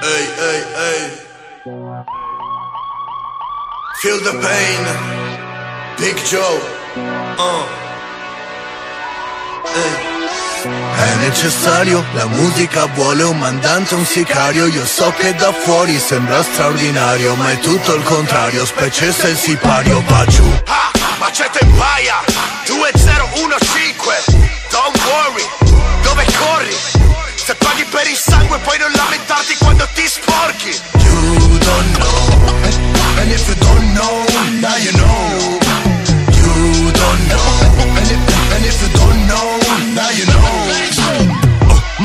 Ehi, ehi, ehi. Feel the pain. Big Joe. Uh. Ehi. È necessario, la musica vuole un mandante, un sicario Io so che da fuori sembra straordinario Ma è tutto il contrario, specie se il sipario va giù Ah, macete in paia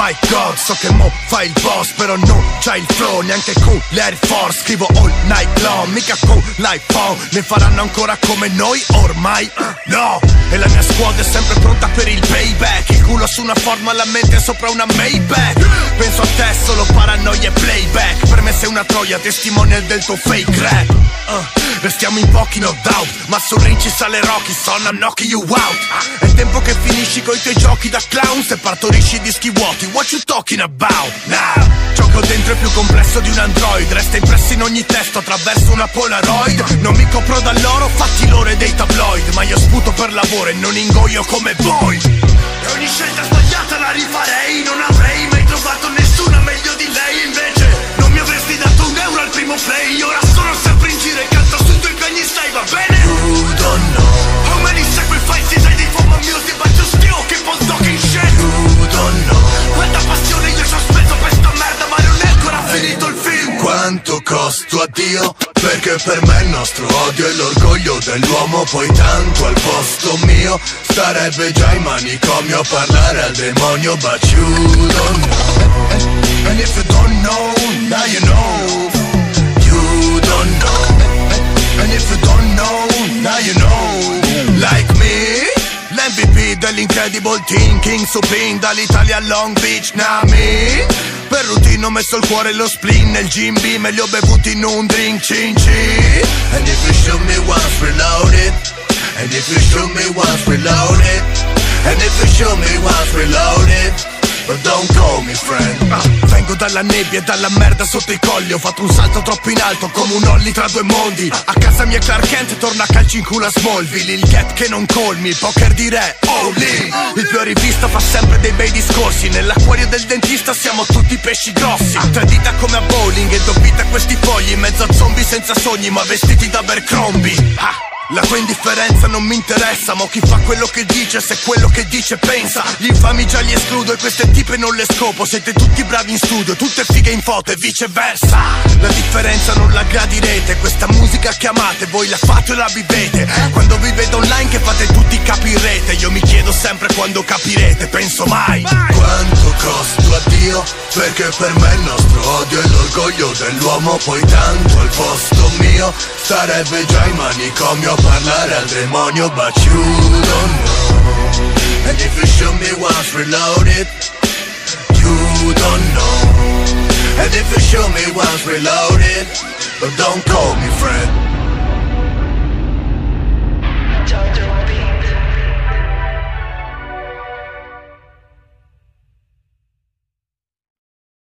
my god, so che mo fai il boss Però non c'hai il flow, neanche con l'Air Force Scrivo all night long, mica con l'iPhone Ne faranno ancora come noi ormai? No! E la mia squad è sempre pronta per il payback culo su una Ford ma la mente sopra una Maybach. Penso a te solo paranoia e playback. Per me sei una troia, testimonial del tuo fake rap. Uh, Restiamo in pochi no doubt. Ma sul ring ci sale Rocky Son I'm knocking you out. È tempo che finisci coi tuoi giochi da clown. Se partorisci dischi vuoti What you talking about? Now? Ho dentro è più complesso di un android. Resta impresso in ogni testo attraverso una polaroid. Non mi copro dall'oro fatti l'ore dei tabloid. Ma io sputo per lavoro e non ingoio come voi scelta sbagliata la rifarei Non avrei mai trovato nessuna meglio di lei Invece non mi avresti dato un euro al primo play Ora sono sempre in giro e canto sui tuoi piani stai va bene? You don't know How many sacrifices I did for my music But you still keep on talking shit You don't know Quanta passione io ci ho speso per sta merda Ma non è ancora finito il film Quanto costo a Dio? Perché per me il nostro odio è l'orgoglio dell'uomo Poi tanto al posto mio Starebbe già in manicomio a parlare al demonio But you don't know. And if you don't know, now you know. You don't know. And if you don't know, now you know L'MVP dell'Incredible Team King Supreme dall'Italia a Long Beach Nami. Per routine ho messo il cuore e lo spleen Nel gym B me li ho bevuti in un drink cin And if you shoot me once reload it. And if you shoot me once reload it. And if you shoot me once reload it. But don't call me friend Vengo dalla nebbia e dalla merda sotto i colli. Ho fatto un salto troppo in alto come un olli tra due mondi. A casa mia Clark Kent torna a calci in culo a Smallville. Il gap che non colmi, il poker di re, oh Il più rivista fa sempre dei bei discorsi. Nell'acquario del dentista siamo tutti pesci grossi. Tre dita come a bowling e dopita questi fogli. Mezzo a zombie senza sogni ma vestiti da Abercrombie. Ah. La tua indifferenza non mi interessa Ma chi fa quello che dice se quello che dice pensa. Gli infami già li escludo e queste tipe non le scopo. Siete tutti bravi in studio, tutte fighe in foto e viceversa. La differenza non la gradirete Questa musica che amate voi la fate o la vivete. Quando vi vedo online che fate tutti capirete Io mi chiedo sempre quando capirete, penso mai Dio? Perché per me il nostro odio è l'orgoglio dell'uomo Poi tanto al posto mio Starebbe già in manicomio a parlare al demonio But you don't know And if you shoot me once reload it You don't know And if you shoot me once reload it But don't call me friend